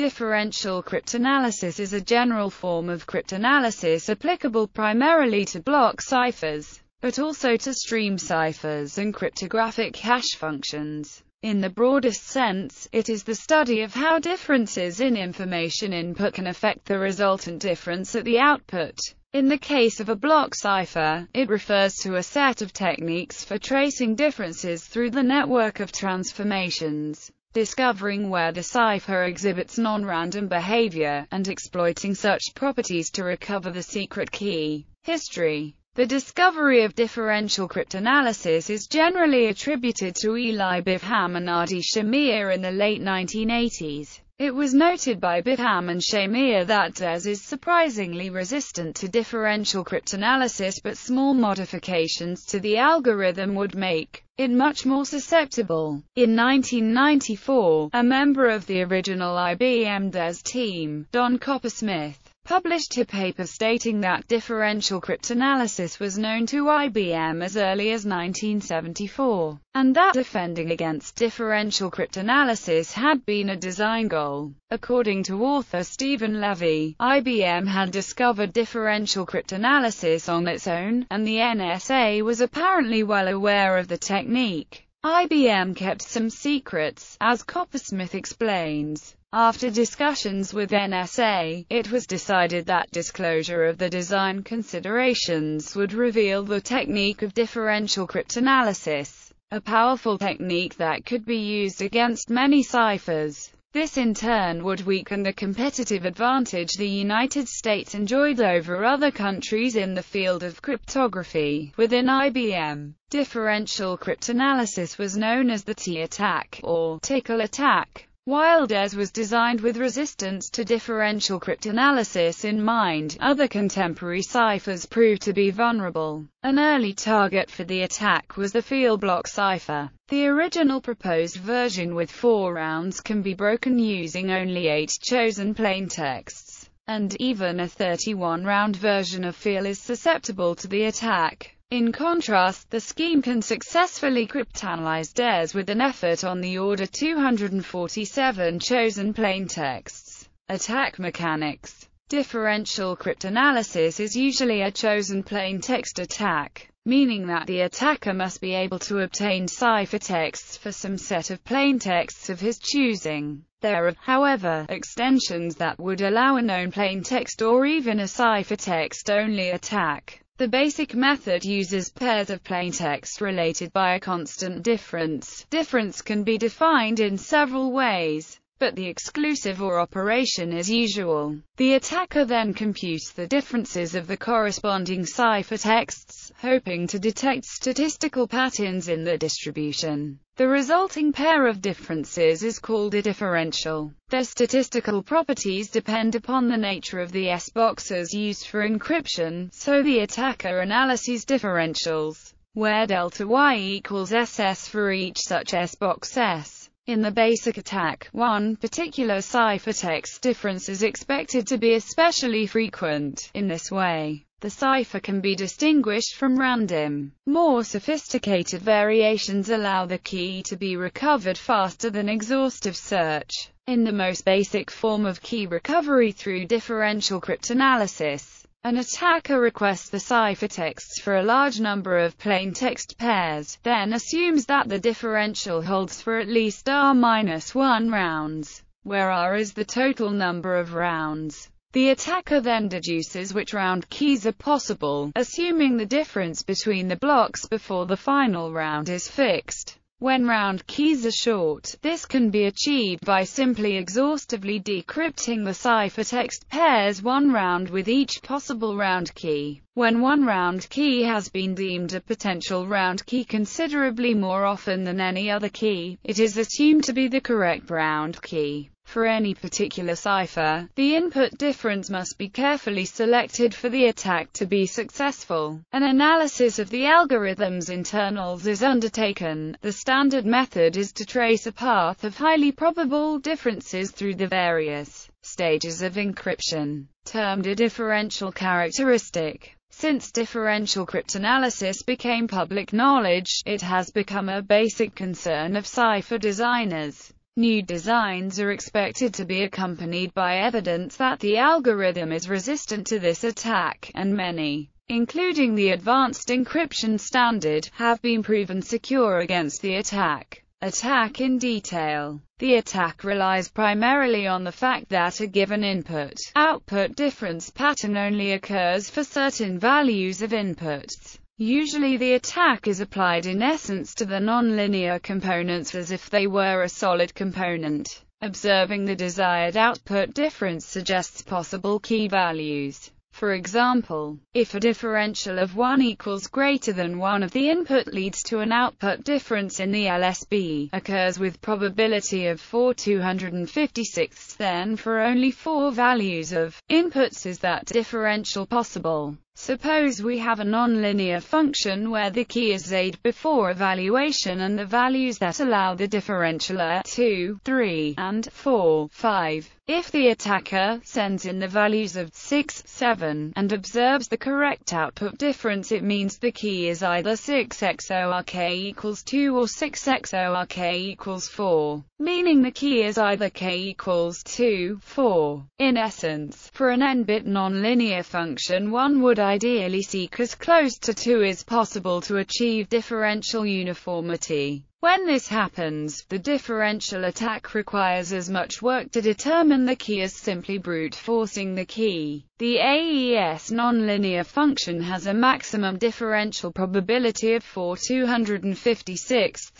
Differential cryptanalysis is a general form of cryptanalysis applicable primarily to block ciphers, but also to stream ciphers and cryptographic hash functions. In the broadest sense, it is the study of how differences in information input can affect the resultant difference at the output. In the case of a block cipher, it refers to a set of techniques for tracing differences through the network of transformations, discovering where the cipher exhibits non-random behavior, and exploiting such properties to recover the secret key. History the discovery of differential cryptanalysis is generally attributed to Eli Biham and Adi Shamir in the late 1980s. It was noted by Biham and Shamir that DES is surprisingly resistant to differential cryptanalysis but small modifications to the algorithm would make it much more susceptible. In 1994, a member of the original IBM DES team, Don Coppersmith, published a paper stating that differential cryptanalysis was known to IBM as early as 1974, and that defending against differential cryptanalysis had been a design goal. According to author Steven Levy, IBM had discovered differential cryptanalysis on its own, and the NSA was apparently well aware of the technique. IBM kept some secrets, as Coppersmith explains. After discussions with NSA, it was decided that disclosure of the design considerations would reveal the technique of differential cryptanalysis, a powerful technique that could be used against many ciphers. This in turn would weaken the competitive advantage the United States enjoyed over other countries in the field of cryptography. Within IBM, differential cryptanalysis was known as the T-attack, or tickle attack. DES was designed with resistance to differential cryptanalysis in mind, other contemporary ciphers proved to be vulnerable. An early target for the attack was the FEAL block cipher. The original proposed version with four rounds can be broken using only eight chosen plaintexts, and even a 31-round version of FEAL is susceptible to the attack. In contrast, the scheme can successfully cryptanalyze DES with an effort on the order 247 chosen plaintexts. Attack mechanics Differential cryptanalysis is usually a chosen plaintext attack, meaning that the attacker must be able to obtain ciphertexts for some set of plaintexts of his choosing. There are, however, extensions that would allow a known plaintext or even a ciphertext-only attack. The basic method uses pairs of plaintext related by a constant difference. Difference can be defined in several ways, but the exclusive OR operation is usual. The attacker then computes the differences of the corresponding ciphertexts, hoping to detect statistical patterns in the distribution. The resulting pair of differences is called a differential. Their statistical properties depend upon the nature of the S-boxes used for encryption, so the attacker analyses differentials, where delta y equals SS for each such S-box S. In the basic attack, one particular ciphertext difference is expected to be especially frequent. In this way, the cipher can be distinguished from random. More sophisticated variations allow the key to be recovered faster than exhaustive search. In the most basic form of key recovery through differential cryptanalysis, an attacker requests the ciphertexts for a large number of plaintext pairs, then assumes that the differential holds for at least R-1 rounds, where R is the total number of rounds. The attacker then deduces which round keys are possible, assuming the difference between the blocks before the final round is fixed. When round keys are short, this can be achieved by simply exhaustively decrypting the ciphertext pairs one round with each possible round key. When one round key has been deemed a potential round key considerably more often than any other key, it is assumed to be the correct round key. For any particular cipher, the input difference must be carefully selected for the attack to be successful. An analysis of the algorithm's internals is undertaken. The standard method is to trace a path of highly probable differences through the various stages of encryption, termed a differential characteristic. Since differential cryptanalysis became public knowledge, it has become a basic concern of cipher designers. New designs are expected to be accompanied by evidence that the algorithm is resistant to this attack, and many, including the Advanced Encryption Standard, have been proven secure against the attack. Attack in detail. The attack relies primarily on the fact that a given input-output difference pattern only occurs for certain values of inputs. Usually the attack is applied in essence to the nonlinear components as if they were a solid component. Observing the desired output difference suggests possible key values. For example, if a differential of 1 equals greater than 1 of the input leads to an output difference in the LSB, occurs with probability of 4 256 then for only 4 values of inputs is that differential possible. Suppose we have a nonlinear function where the key is z before evaluation and the values that allow the differential are 2, 3, and 4, 5. If the attacker sends in the values of 6, 7, and observes the correct output difference it means the key is either 6 XOR equals 2 or 6 XOR equals 4, meaning the key is either k equals 2, 4. In essence, for an n-bit nonlinear function one would ideally seek as close to 2 as possible to achieve differential uniformity. When this happens, the differential attack requires as much work to determine the key as simply brute forcing the key. The AES nonlinear function has a maximum differential probability of 4 256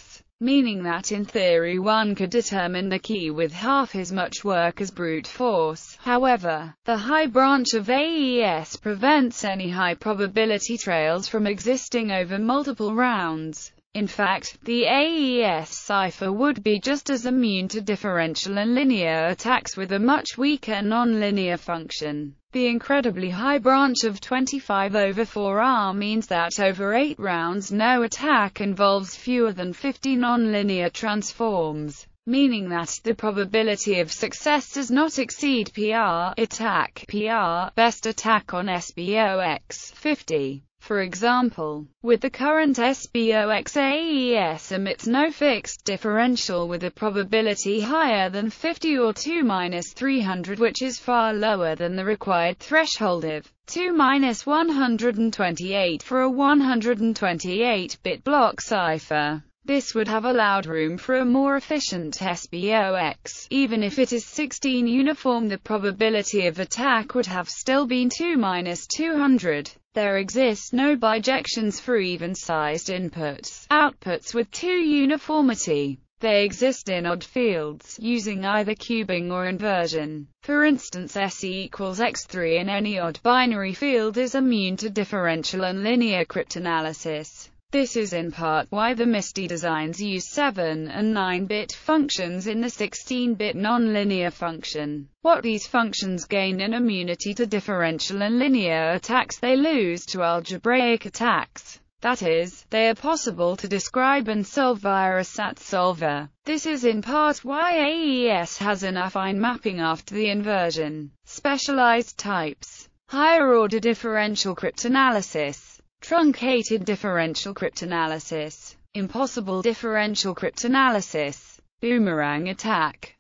meaning that in theory one could determine the key with half as much work as brute force. However, the high branch of AES prevents any high probability trails from existing over multiple rounds. In fact, the AES cipher would be just as immune to differential and linear attacks with a much weaker nonlinear function. The incredibly high branch of 25 over 4R means that over 8 rounds no attack involves fewer than 50 nonlinear transforms, meaning that the probability of success does not exceed PR attack PR best attack on SBOX 50. For example, with the current SBOX AES emits no fixed differential with a probability higher than 50 or 2-300 which is far lower than the required threshold of 2-128 for a 128-bit block cipher. This would have allowed room for a more efficient SBOX. Even if it is 16 uniform the probability of attack would have still been 2-200. There exist no bijections for even-sized inputs, outputs with 2 uniformity. They exist in odd fields, using either cubing or inversion. For instance SE equals X3 in any odd binary field is immune to differential and linear cryptanalysis. This is in part why the MISTY designs use 7 and 9-bit functions in the 16-bit nonlinear function. What these functions gain in immunity to differential and linear attacks they lose to algebraic attacks. That is, they are possible to describe and solve via a SAT solver. This is in part why AES has an affine mapping after the inversion. Specialized types. Higher order differential cryptanalysis. Truncated differential cryptanalysis, impossible differential cryptanalysis, boomerang attack,